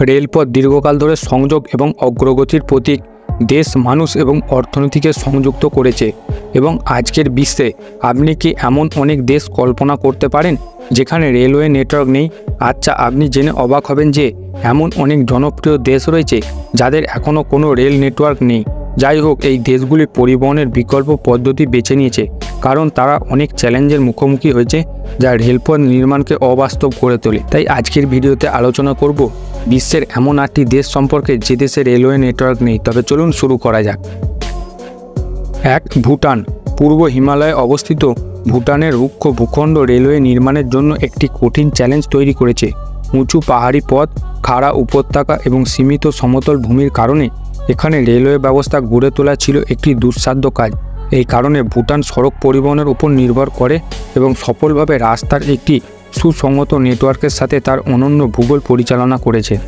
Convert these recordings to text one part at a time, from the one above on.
রেলপথ দীর্ঘকাল ধরে সংযোগ এবং অগ্রগতির প্রতীক দেশ, মানুষ এবং অর্থনীতিকে সংযুক্ত করেছে। এবং আজকের বিশ্বে আপনি কি এমন অনেক দেশ কল্পনা করতে পারেন যেখানে রেলওয়ে নেটওয়ার্ক নেই? আচ্ছা আপনি জেনে অবাক হবেন যে এমন অনেক জনপ্রিয় দেশ রয়েছে যাদের এখনও কোনো রেল নেটওয়ার্ক নেই। যাই হোক, এই দেশগুলি পরিবহনের বিকল্প পদ্ধতি বেছে নিয়েছে। কারণ তারা অনেক চ্যালেঞ্জের মুখোমুখি হয়েছে যা রেলপথ নির্মাণকে অবাস্তব করে তোলে। তাই আজকের ভিডিওতে আলোচনা করব বিশ্বের এমন আটটি দেশ সম্পর্কে যে দেশে রেলওয়ে নেটওয়ার্ক নেই। তবে চলুন শুরু করা যাক। এক, ভুটান। পূর্ব হিমালয়ে অবস্থিত ভুটানের রুক্ষ ভূখণ্ড রেলওয়ে নির্মাণের জন্য একটি কঠিন চ্যালেঞ্জ তৈরি করেছে। উঁচু পাহাড়ি পথ, খাড়া উপত্যকা এবং সীমিত সমতল ভূমির কারণে এখানে রেলওয়ে ব্যবস্থা গড়ে তোলা ছিল একটি দুঃসাধ্য কাজ। এই কারণে ভুটান সড়ক পরিবহনের উপর নির্ভর করে এবং সফলভাবে রাস্তার একটি সুসংহত নেটওয়ার্কের সাথে তার অনন্য ভূগোল পরিচালনা করেছে।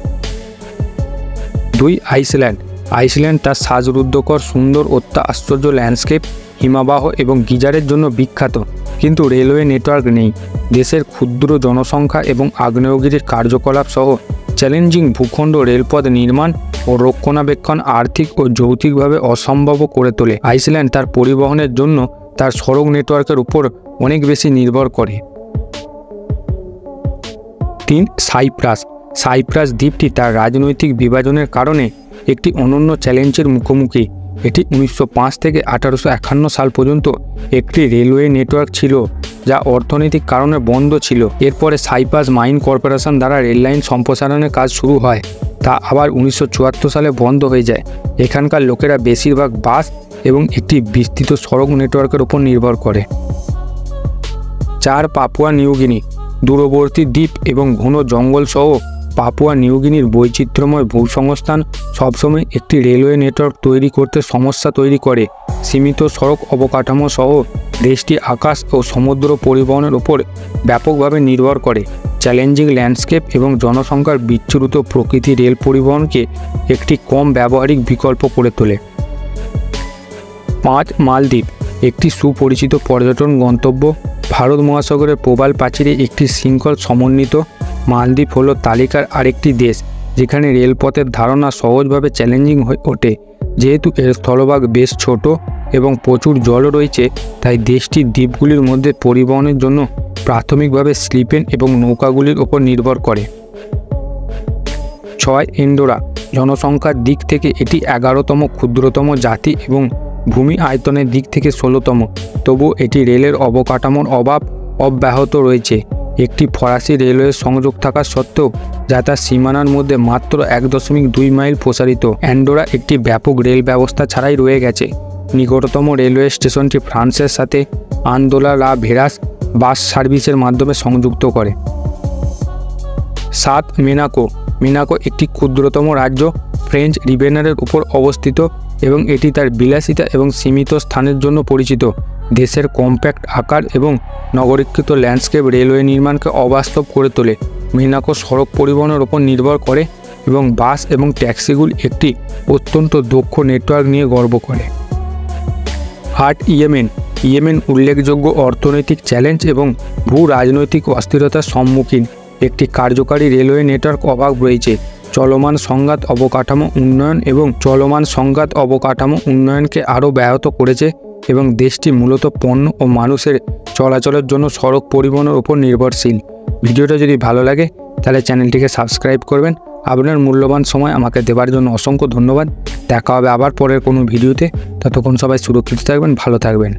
দুই, আইসল্যান্ড। আইসল্যান্ড তার সাজরুদ্ধকর, সুন্দর অত্যা আশ্চর্য ল্যান্ডস্কেপ, হিমাবাহ এবং গিজারের জন্য বিখ্যাত। কিন্তু রেলওয়ে নেটওয়ার্ক নেই। দেশের ক্ষুদ্র জনসংখ্যা এবং আগ্নেয়গিরির কার্যকলাপ সহ চ্যালেঞ্জিং ভূখণ্ড রেলপথ নির্মাণ ও রক্ষণাবেক্ষণ আর্থিক ও যৌতিকভাবে অসম্ভব করে তোলে। আইসল্যান্ড তার পরিবহনের জন্য তার সড়ক নেটওয়ার্কের উপর অনেক বেশি নির্ভর করে। তিন, সাইপ্রাস। সাইপ্রাস দ্বীপটি তার রাজনৈতিক বিভাজনের কারণে একটি অনন্য চ্যালেঞ্জের মুখোমুখি। এটি উনিশশো পাঁচ থেকে আঠারোশো একান্ন সাল পর্যন্ত একটি রেলওয়ে নেটওয়ার্ক ছিল, যা অর্থনৈতিক কারণে বন্ধ ছিল। এরপরে সাইপ্রাস মাইন কর্পোরেশন দ্বারা রেললাইন সম্প্রসারণের কাজ শুরু হয়। তা আবার উনিশশো চুয়াত্তর সালে বন্ধ হয়ে যায়। এখানকার লোকেরা বেশিরভাগ বাস এবং একটি বিস্তৃত সড়ক নেটওয়ার্কের উপর নির্ভর করে। চার পাপুয়া নিউগিনি, দূরবর্তী দ্বীপ এবং ঘন জঙ্গল সহ পাপুয়া নিউগিনির বৈচিত্র্যময় ভূসংস্থান সবসময় একটি রেলওয়ে নেটওয়ার্ক তৈরি করতে সমস্যা তৈরি করে। সীমিত সড়ক অবকাঠামো সহ দেশটি আকাশ ও সমুদ্র পরিবহনের উপর ব্যাপকভাবে নির্ভর করে। চ্যালেঞ্জিং ল্যান্ডস্কেপ এবং জনসংখ্যার বিচ্ছুরিত প্রকৃতি রেল পরিবহনকে একটি কম ব্যবহারিক বিকল্প করে তোলে। পাঁচ, মালদ্বীপ, একটি সুপরিচিত পর্যটন গন্তব্য। ভারত মহাসাগরের প্রবাল প্রাচীরে একটি শৃঙ্খল সমন্বিত। মালদ্বীপ হলো তালিকার আরেকটি দেশ, যেখানে রেলপথের ধারণা সহজভাবে চ্যালেঞ্জিং হয়ে ওঠে। যেহেতু এর স্থলভাগ বেশ ছোট এবং প্রচুর জলও রয়েছে, তাই দেশটির দ্বীপগুলির মধ্যে পরিবহনের জন্য প্রাথমিকভাবে স্লিপেন এবং নৌকাগুলির ওপর নির্ভর করে। ছয় এন্ডোরা জনসংখ্যার দিক থেকে এটি এগারোতম ক্ষুদ্রতম জাতি এবং ভূমি আয়তনের দিক থেকে ষোলোতম। তবু এটি রেলের অবকাঠামোর অভাব অব্যাহত রয়েছে। একটি ফরাসি রেলওয়ে সংযোগ থাকা সত্ত্বেও যা তার সীমানার মধ্যে মাত্র এক দশমিক দুই মাইল প্রসারিত। অ্যান্ডোরা একটি ব্যাপক রেল ব্যবস্থা ছাড়াই রয়ে গেছে। নিকটতম রেলওয়ে স্টেশনটি ফ্রান্সের সাথে আন্দোলা লা ভেরাস বাস সার্ভিসের মাধ্যমে সংযুক্ত করে। সাত মেনাকো। মিনাকো একটি ক্ষুদ্রতম রাজ্য, ফ্রেঞ্চ রিবেনারের উপর অবস্থিত এবং এটি তার বিলাসিতা এবং সীমিত স্থানের জন্য পরিচিত। দেশের কম্প্যাক্ট আকার এবং নগরীকৃত ল্যান্ডস্কেপ রেলওয়ে নির্মাণকে অবাস্তব করে তোলে। মিনাকো সড়ক পরিবহনের ওপর নির্ভর করে এবং বাস এবং ট্যাক্সিগুলি একটি অত্যন্ত দক্ষ নেটওয়ার্ক নিয়ে গর্ব করে। আট ইয়েমেন। ইয়েমেন উল্লেখযোগ্য অর্থনৈতিক চ্যালেঞ্জ এবং ভূ রাজনৈতিক অস্থিরতার সম্মুখীন একটি কার্যকারী রেলওয়ে নেটওয়ার্ক অভাব রয়েছে। চলমান সংঘাত অবকাঠামো উন্নয়ন এবং চলমান সংঘাত অবকাঠামো উন্নয়নকে আরও ব্যাহত করেছে এবং দেশটি মূলত পণ্য ও মানুষের চলাচলের জন্য সড়ক পরিবহনের উপর নির্ভরশীল। ভিডিওটা যদি ভালো লাগে, তাহলে চ্যানেলটিকে সাবস্ক্রাইব করবেন। আপনার মূল্যবান সময় আমাকে দেওয়ার জন্য অসংখ্য ধন্যবাদ। দেখা হবে আবার পরের কোনো ভিডিওতে। ততক্ষণ সবাই সুরক্ষিত থাকবেন, ভালো থাকবেন।